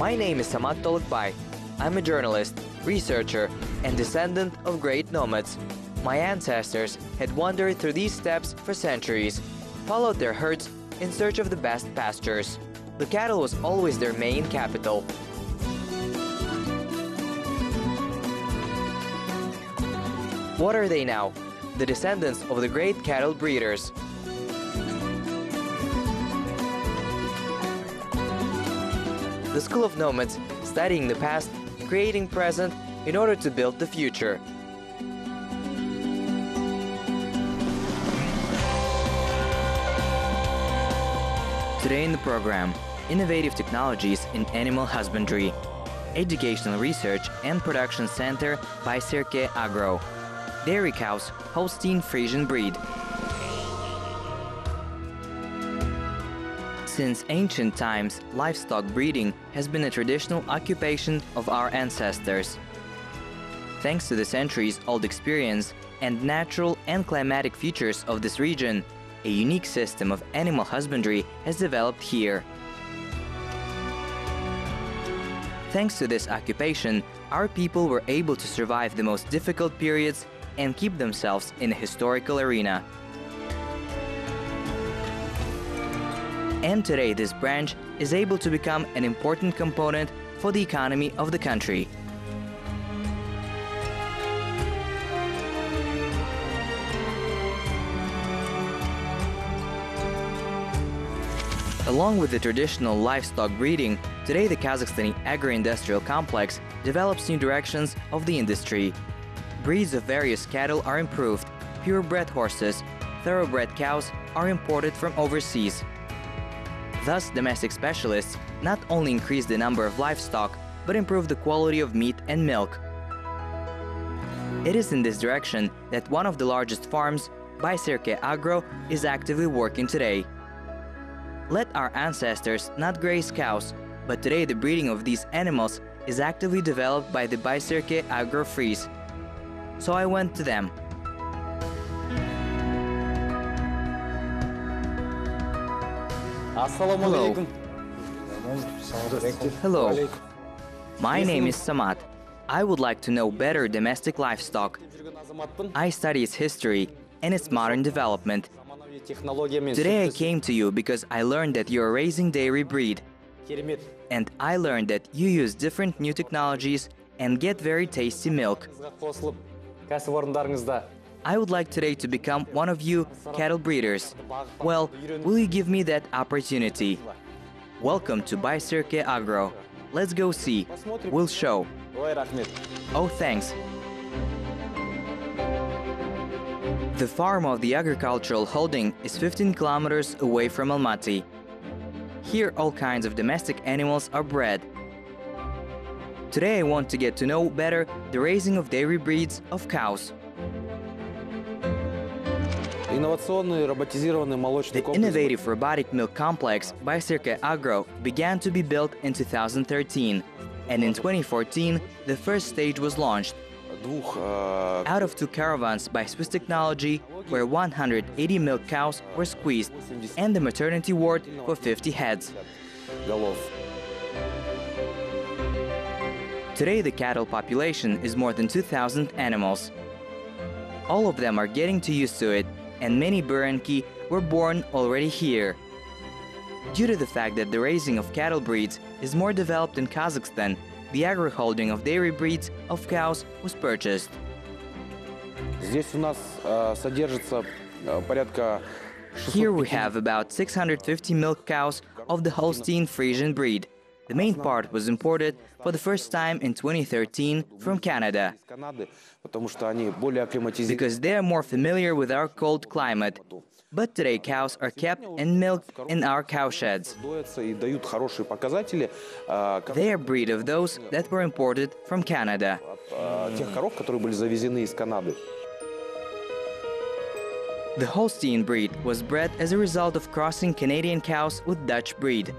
My name is Samat Tolukbay. I'm a journalist, researcher, and descendant of great nomads. My ancestors had wandered through these steppes for centuries, followed their herds in search of the best pastures. The cattle was always their main capital. What are they now? The descendants of the great cattle breeders. The School of Nomads, studying the past, creating present in order to build the future. Today in the program, innovative technologies in animal husbandry, educational research and production center Baysirke Agro, dairy cows Holstein Friesian breed. Since ancient times, livestock breeding has been a traditional occupation of our ancestors. Thanks to the centuries-old experience and natural and climatic features of this region, a unique system of animal husbandry has developed here. Thanks to this occupation, our people were able to survive the most difficult periods and keep themselves in a historical arena. And today this branch is able to become an important component for the economy of the country. Along with the traditional livestock breeding, today the Kazakhstani agro-industrial complex develops new directions of the industry. Breeds of various cattle are improved, purebred horses, thoroughbred cows are imported from overseas. Thus, domestic specialists not only increase the number of livestock, but improve the quality of meat and milk. It is in this direction that one of the largest farms, Baysirke Agro, is actively working today. Let our ancestors not graze cows, but today the breeding of these animals is actively developed by the Baysirke Agro Fries. So I went to them. Assalamu alaikum. Hello. My name is Samad. I would like to know better domestic livestock. I study its history and its modern development. Today I came to you because I learned that you are raising dairy breed. And I learned that you use different new technologies and get very tasty milk. I would like today to become one of you cattle breeders. Well, will you give me that opportunity? Welcome to Buy Agro. Let's go see. We'll show. Oh, thanks. The farm of the agricultural holding is 15 kilometers away from Almaty. Here all kinds of domestic animals are bred. Today I want to get to know better the raising of dairy breeds of cows, the innovative robotic milk complex Baysirke Agro began to be built in 2013, and in 2014 the first stage was launched. Out of two caravans by Swiss Technology, where 180 milk cows were squeezed, and the maternity ward for 50 heads. Today, the cattle population is more than 2,000 animals. All of them are getting to used to it and many Berenki were born already here. Due to the fact that the raising of cattle breeds is more developed in Kazakhstan, the agri-holding of dairy breeds of cows was purchased. Here we have about 650 milk cows of the Holstein Friesian breed, the main part was imported for the first time in 2013 from Canada because they are more familiar with our cold climate. But today cows are kept and milked in our cowsheds. They are breed of those that were imported from Canada. The Holstein breed was bred as a result of crossing Canadian cows with Dutch breed.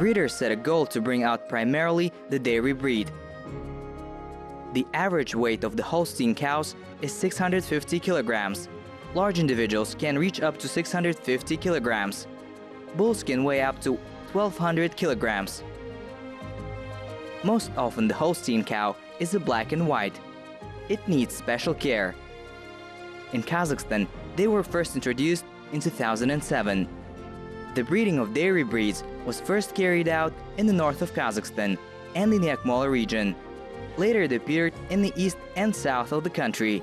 Breeders set a goal to bring out primarily the dairy breed. The average weight of the Holstein cows is 650 kilograms. Large individuals can reach up to 650 kilograms. Bulls can weigh up to 1200 kilograms. Most often the Holstein cow is a black and white. It needs special care. In Kazakhstan, they were first introduced in 2007. The breeding of dairy breeds was first carried out in the north of Kazakhstan and in the Akmola region. Later it appeared in the east and south of the country.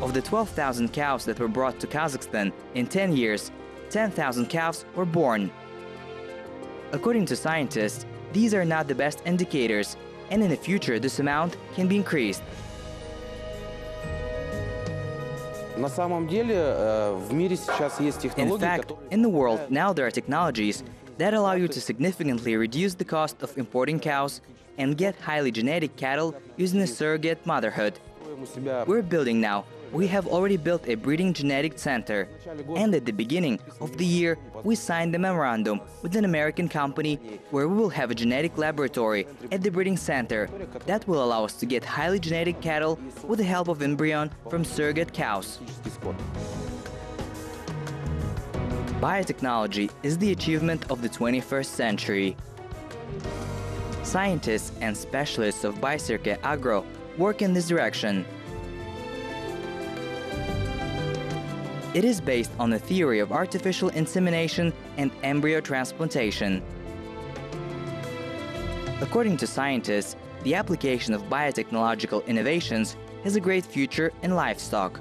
Of the 12,000 cows that were brought to Kazakhstan in 10 years, 10,000 calves were born. According to scientists, these are not the best indicators, and in the future this amount can be increased. In fact, in the world now there are technologies that allow you to significantly reduce the cost of importing cows and get highly genetic cattle using a surrogate motherhood. We're building now we have already built a breeding genetic center. And at the beginning of the year, we signed a memorandum with an American company where we will have a genetic laboratory at the breeding center that will allow us to get highly genetic cattle with the help of embryon from surrogate cows. Biotechnology is the achievement of the 21st century. Scientists and specialists of Baysirke Agro work in this direction It is based on the theory of artificial insemination and embryo transplantation. According to scientists, the application of biotechnological innovations has a great future in livestock.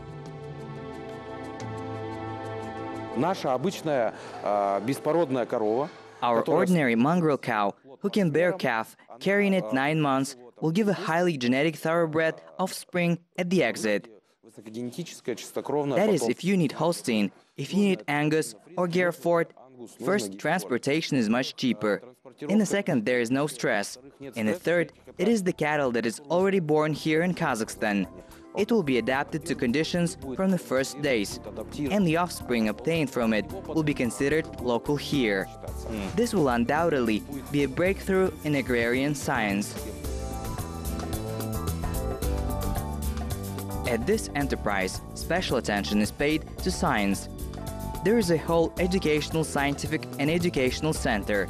Our ordinary mongrel cow, who can bear calf, carrying it nine months, will give a highly genetic thoroughbred offspring at the exit. That is, if you need Holstein, if you need Angus or Hereford, First, transportation is much cheaper. In the second, there is no stress. In the third, it is the cattle that is already born here in Kazakhstan. It will be adapted to conditions from the first days, and the offspring obtained from it will be considered local here. This will undoubtedly be a breakthrough in agrarian science. At this enterprise, special attention is paid to science. There is a whole educational, scientific, and educational center.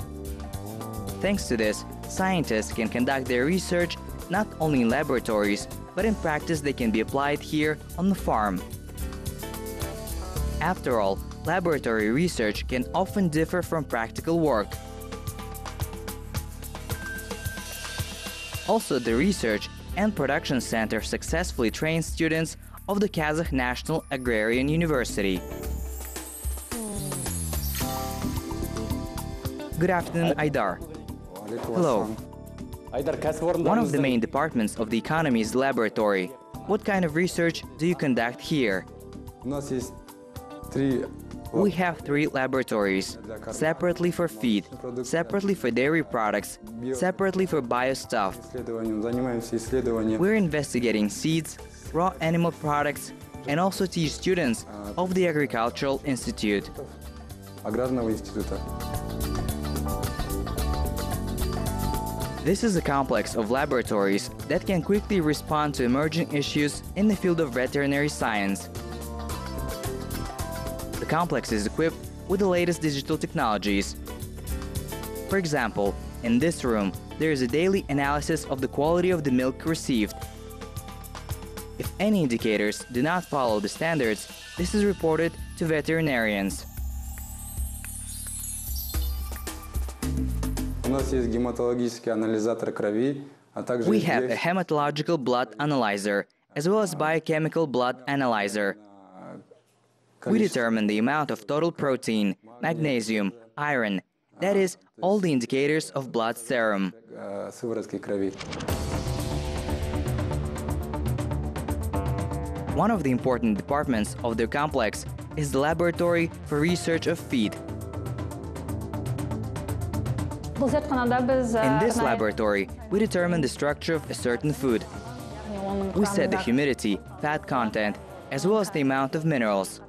Thanks to this, scientists can conduct their research not only in laboratories, but in practice they can be applied here on the farm. After all, laboratory research can often differ from practical work. Also, the Research and Production Center successfully trains students of the Kazakh National Agrarian University. Good afternoon, Aidar. Hello. One of the main departments of the economy is laboratory. What kind of research do you conduct here? We have three laboratories, separately for feed, separately for dairy products, separately for bio stuff. We're investigating seeds, raw animal products, and also teach students of the Agricultural Institute. This is a complex of laboratories that can quickly respond to emerging issues in the field of veterinary science the complex is equipped with the latest digital technologies. For example, in this room, there is a daily analysis of the quality of the milk received. If any indicators do not follow the standards, this is reported to veterinarians. We have a hematological blood analyzer, as well as biochemical blood analyzer we determine the amount of total protein, magnesium, iron, that is, all the indicators of blood serum. One of the important departments of the complex is the Laboratory for Research of Feed. In this laboratory, we determine the structure of a certain food. We set the humidity, fat content, as well as the amount of minerals.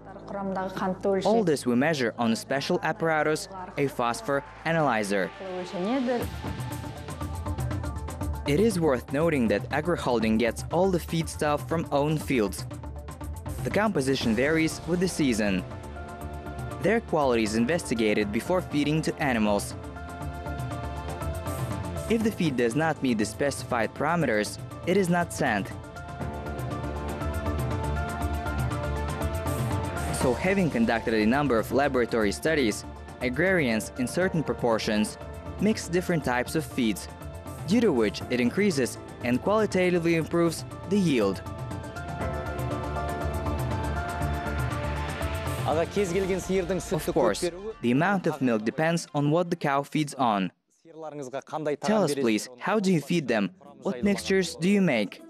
All this we measure on a special apparatus, a phosphor analyzer. It is worth noting that AgriHolding gets all the feedstuff from own fields. The composition varies with the season. Their quality is investigated before feeding to animals. If the feed does not meet the specified parameters, it is not sent So having conducted a number of laboratory studies, agrarians in certain proportions mix different types of feeds, due to which it increases and qualitatively improves the yield. Of course, the amount of milk depends on what the cow feeds on. Tell us please, how do you feed them? What mixtures do you make?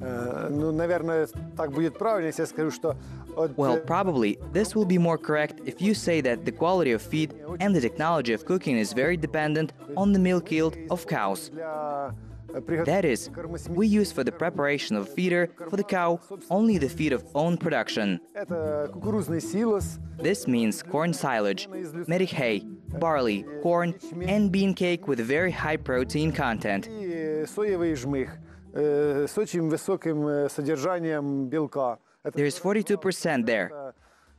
Э, Ну, наверное, так будет правильно, если я скажу, что от, Well, э, probably this will be more correct if you say that the quality of feed and the technology of cooking is very dependent on the milk yield of cows. для э, приготовления That is, корма семьи we use for the preparation of feeder for the cow only the feed of own production. это кукурузный силос, This means corn silage, medic hay, barley, corn, and bean cake with a very high protein content. и соевый жмых э, с очень высоким э, содержанием белка. Это There's 42% there.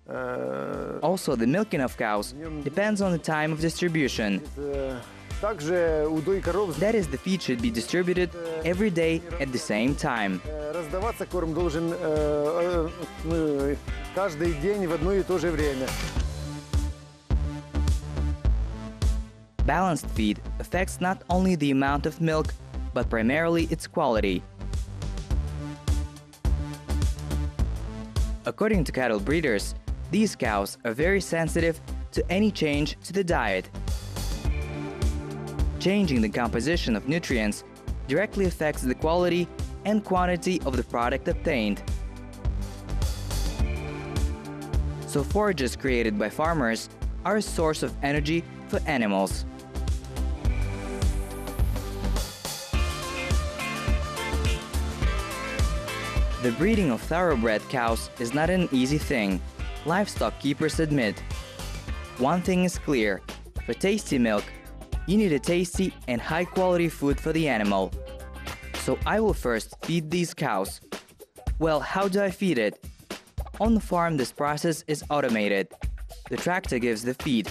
э, Also, the milking of cows depends on the time of distribution. э, также удой коров That is, the feed should be distributed every day at the same time. э, раздаваться корм должен э, э, э, каждый день в одно и то же время. Balanced feed affects not only the amount of milk, but primarily its quality. According to cattle breeders, these cows are very sensitive to any change to the diet. Changing the composition of nutrients directly affects the quality and quantity of the product obtained. So forages created by farmers are a source of energy for animals. The breeding of thoroughbred cows is not an easy thing, livestock keepers admit. One thing is clear for tasty milk, you need a tasty and high quality food for the animal. So I will first feed these cows. Well, how do I feed it? On the farm, this process is automated. The tractor gives the feed.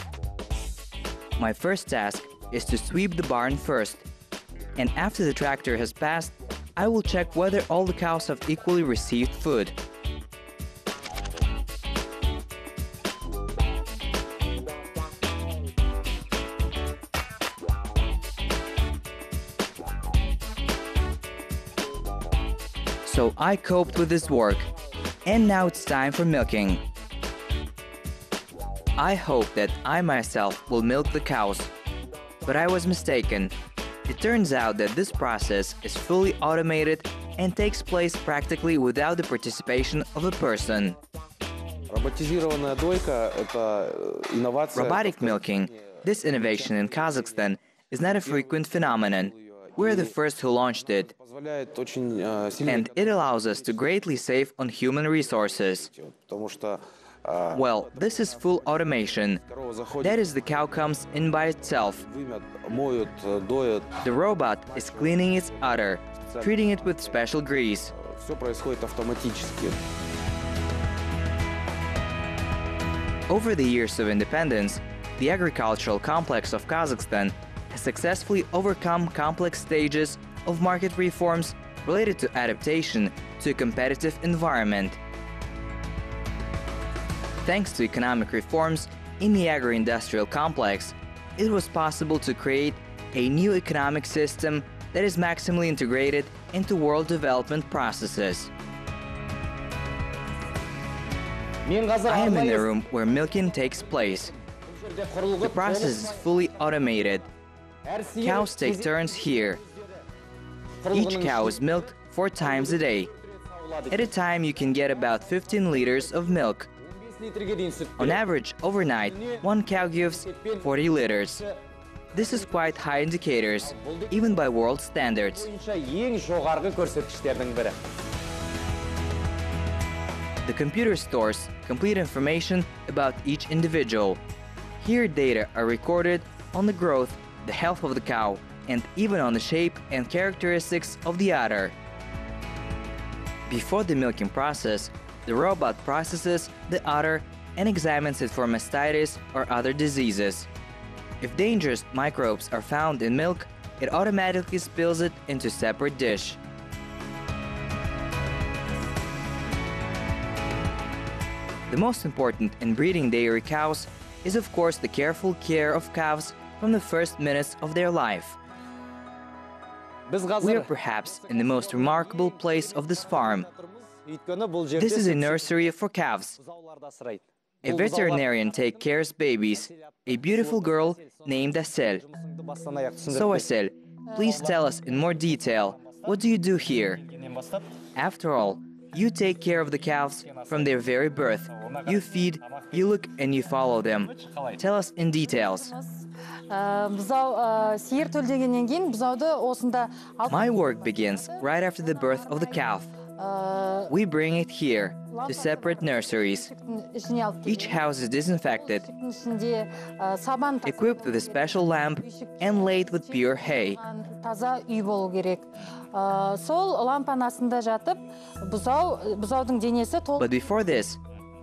My first task is to sweep the barn first. And after the tractor has passed, I will check whether all the cows have equally received food. So I coped with this work, and now it's time for milking. I hope that I myself will milk the cows, but I was mistaken. It turns out that this process is fully automated and takes place practically without the participation of a person. Robotic milking, this innovation in Kazakhstan, is not a frequent phenomenon. We're the first who launched it, and it allows us to greatly save on human resources. Well, this is full automation. That is, the cow comes in by itself. The robot is cleaning its udder, treating it with special grease. Over the years of independence, the agricultural complex of Kazakhstan has successfully overcome complex stages of market reforms related to adaptation to a competitive environment Thanks to economic reforms in the agro-industrial complex, it was possible to create a new economic system that is maximally integrated into world development processes. I am in the room where milking takes place. The process is fully automated. Cows take turns here. Each cow is milked four times a day. At a time you can get about 15 liters of milk. On average, overnight, one cow gives 40 liters. This is quite high indicators, even by world standards. The computer stores complete information about each individual. Here data are recorded on the growth, the health of the cow, and even on the shape and characteristics of the udder. Before the milking process, the robot processes the udder and examines it for mastitis or other diseases. If dangerous microbes are found in milk, it automatically spills it into separate dish. The most important in breeding dairy cows is of course the careful care of calves from the first minutes of their life. We are perhaps in the most remarkable place of this farm, this is a nursery for calves. A veterinarian takes care of babies, a beautiful girl named Asel. So Asel, please tell us in more detail, what do you do here? After all, you take care of the calves from their very birth. You feed, you look and you follow them. Tell us in details. My work begins right after the birth of the calf. We bring it here to separate nurseries. Each house is disinfected, equipped with a special lamp, and laid with pure hay. But before this,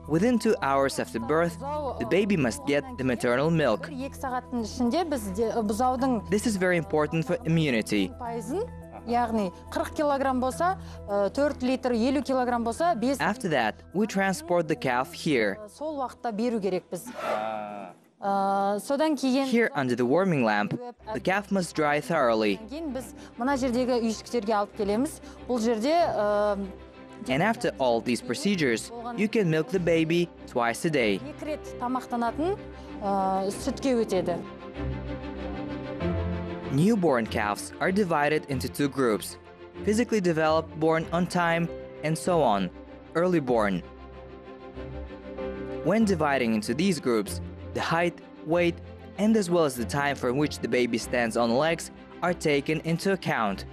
Within two hours after birth, the baby must get the maternal milk. This is very important for immunity. пайызын яғни 40 килограмм болса ә, 4 литр 50 килограмм болса 5 After that, we transport the calf here. сол уақытта беру керекпіз Ә, содан кейін Here under the warming lamp, the calf must dry thoroughly. кейін біз мына жердегі үйшіктерге алып келеміз бұл жерде ә, And after all these procedures, you can milk the baby twice a day. екі рет тамақтанатын ә, сүтке өтеді Newborn calves are divided into two groups physically developed born on time, and so on, early born. When dividing into these groups, the height, weight, and as well as the time for which the baby stands on legs are taken into account.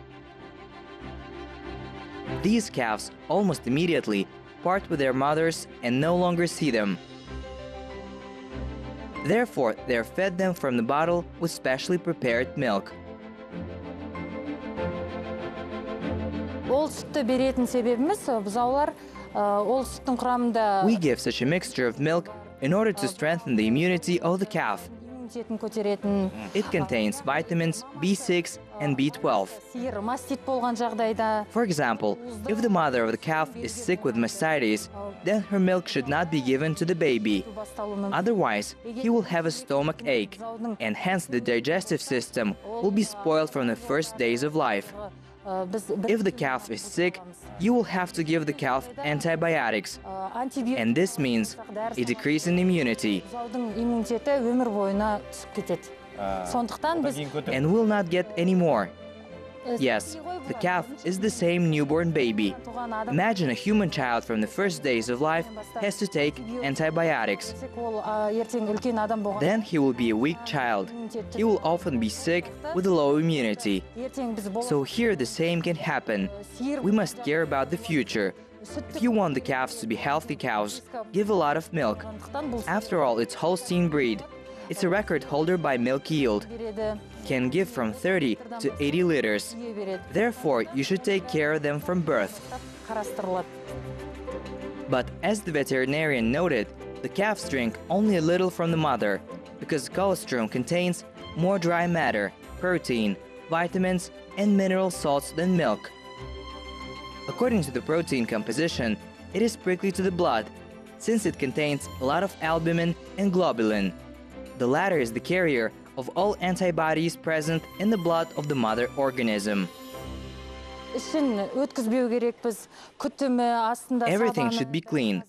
These calves almost immediately part with their mothers and no longer see them. Therefore, they are fed them from the bottle with specially prepared milk. ол сүтті беретін себебіміз ә, бұзаулар ә, ол сүттің құрамында We give such a mixture of milk in order to strengthen the immunity of the calf. иммунитетін көтеретін It contains vitamins B6 and B12. сиыр мастит болған жағдайда For example, if the mother of the calf is sick with mastitis, then her milk should not be given to the baby. басталуы мүмкін Otherwise, he will have a stomach ache, and hence the digestive system will be spoiled from the first days of life. If the calf is sick, you will have to give the calf antibiotics, and this means a decrease in immunity. Э, and will not get any more. Yes, the calf is the same newborn baby. Imagine a human child from the first days of life has to take antibiotics. Then he will be a weak child. He will often be sick with a low immunity. So here the same can happen. We must care about the future. If you want the calves to be healthy cows, give a lot of milk. After all, it's Holstein breed. It's a record holder by milk yield can give from 30 to 80 liters. Therefore, you should take care of them from birth. But as the veterinarian noted, the calves drink only a little from the mother because colostrum contains more dry matter, protein, vitamins, and mineral salts than milk. According to the protein composition, it is prickly to the blood since it contains a lot of albumin and globulin. The latter is the carrier of all antibodies present in the blood of the mother organism. Everything should be clean.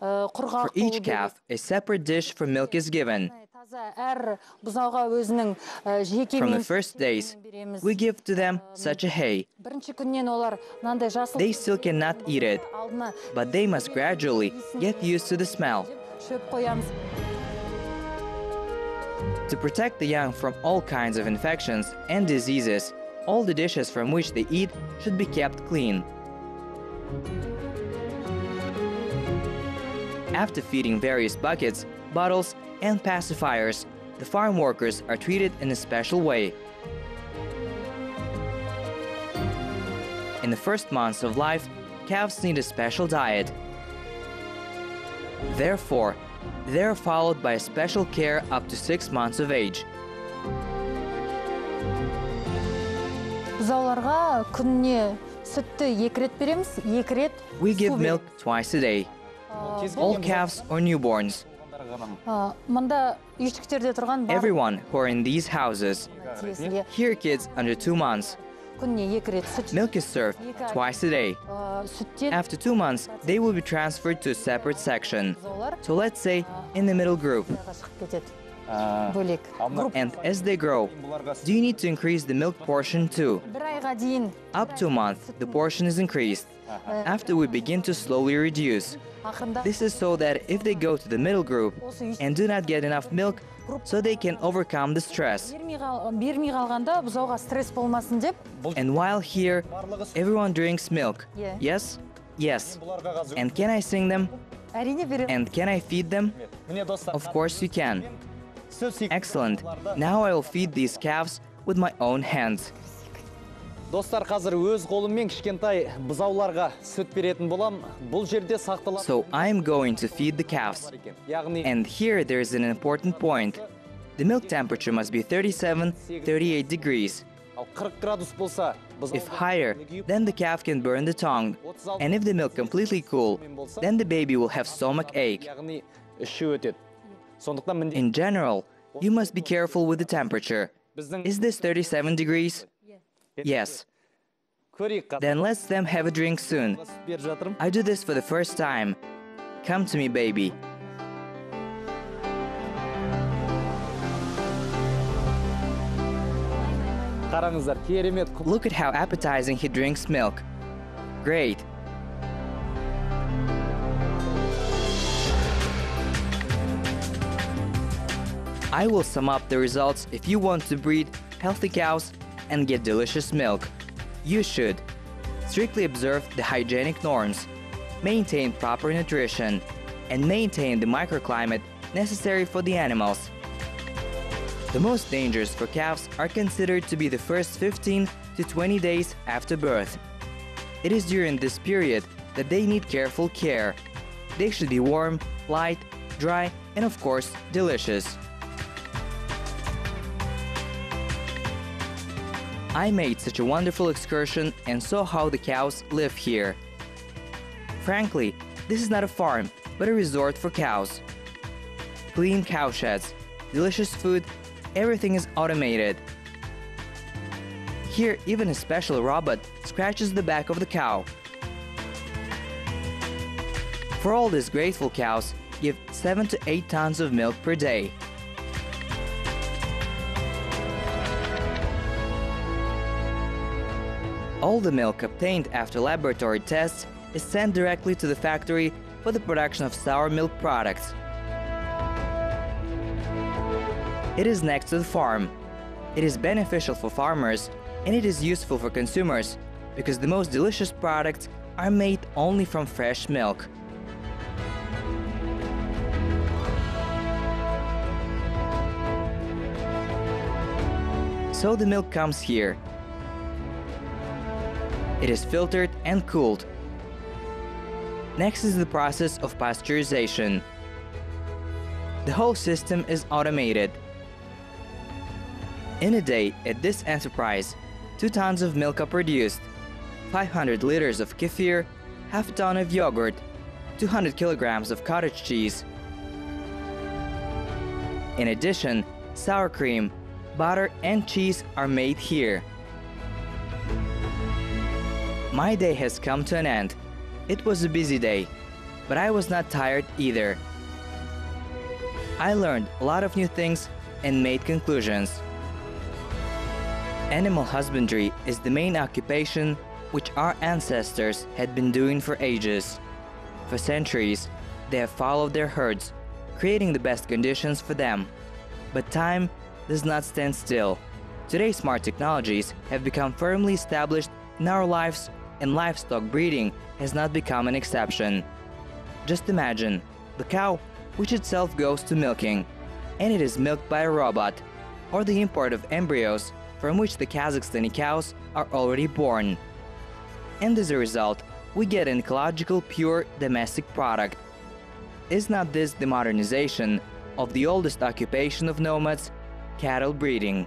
For each calf, a separate dish for milk is given. From the first days, we give to them such a hay. They still cannot eat it, but they must gradually get used to the smell. To protect the young from all kinds of infections and diseases, all the dishes from which they eat should be kept clean. After feeding various buckets, bottles, and pacifiers, the farm workers are treated in a special way. In the first months of life, calves need a special diet. Therefore, they're followed by special care up to six months of age. We give milk twice a day. All calves or newborns. Everyone who are in these houses. Here kids under two months Milk is served twice a day. After two months, they will be transferred to a separate section. So let's say in the middle group. And as they grow, do you need to increase the milk portion too? Up to a month, the portion is increased. After we begin to slowly reduce. This is so that if they go to the middle group and do not get enough milk, so they can overcome the stress. And while here, everyone drinks milk. Yes? Yes. And can I sing them? And can I feed them? Of course you can. Excellent. Now I will feed these calves with my own hands. достар қазір өз қолыммен кішкентай бұзауларға сүт беретін болам бұл жерде сақталатын So I'm going to feed the calves. бар екен яғни And here there is an important point. The milk temperature must be 37, 38 degrees. ал 40 градус болса If higher, then the calf can burn the tongue. And if the milk completely cool, then the baby will have stomach ache. яғни іші өтеді сондықтан міндет In general, you must be careful with the temperature. біздің Is this 37 degrees? Yes. Then let them have a drink soon. I do this for the first time. Come to me, baby. Look at how appetizing he drinks milk. Great. I will sum up the results if you want to breed healthy cows and get delicious milk. You should strictly observe the hygienic norms, maintain proper nutrition, and maintain the microclimate necessary for the animals. The most dangerous for calves are considered to be the first 15 to 20 days after birth. It is during this period that they need careful care. They should be warm, light, dry, and of course, delicious. I made such a wonderful excursion and saw how the cows live here. Frankly, this is not a farm, but a resort for cows. Clean cow sheds, delicious food, everything is automated. Here, even a special robot scratches the back of the cow. For all these grateful cows, give 7 to 8 tons of milk per day. All the milk obtained after laboratory tests is sent directly to the factory for the production of sour milk products. It is next to the farm. It is beneficial for farmers and it is useful for consumers because the most delicious products are made only from fresh milk. So the milk comes here. It is filtered and cooled. Next is the process of pasteurization. The whole system is automated. In a day, at this enterprise, 2 tons of milk are produced, 500 liters of kefir, half a ton of yogurt, 200 kilograms of cottage cheese. In addition, sour cream, butter, and cheese are made here. My day has come to an end. It was a busy day, but I was not tired either. I learned a lot of new things and made conclusions. Animal husbandry is the main occupation which our ancestors had been doing for ages. For centuries, they have followed their herds, creating the best conditions for them. But time does not stand still. Today's smart technologies have become firmly established in our lives, and livestock breeding has not become an exception. Just imagine the cow, which itself goes to milking, and it is milked by a robot, or the import of embryos from which the Kazakhstani cows are already born. And as a result, we get an ecological pure domestic product. Is not this the modernization of the oldest occupation of nomads, cattle breeding?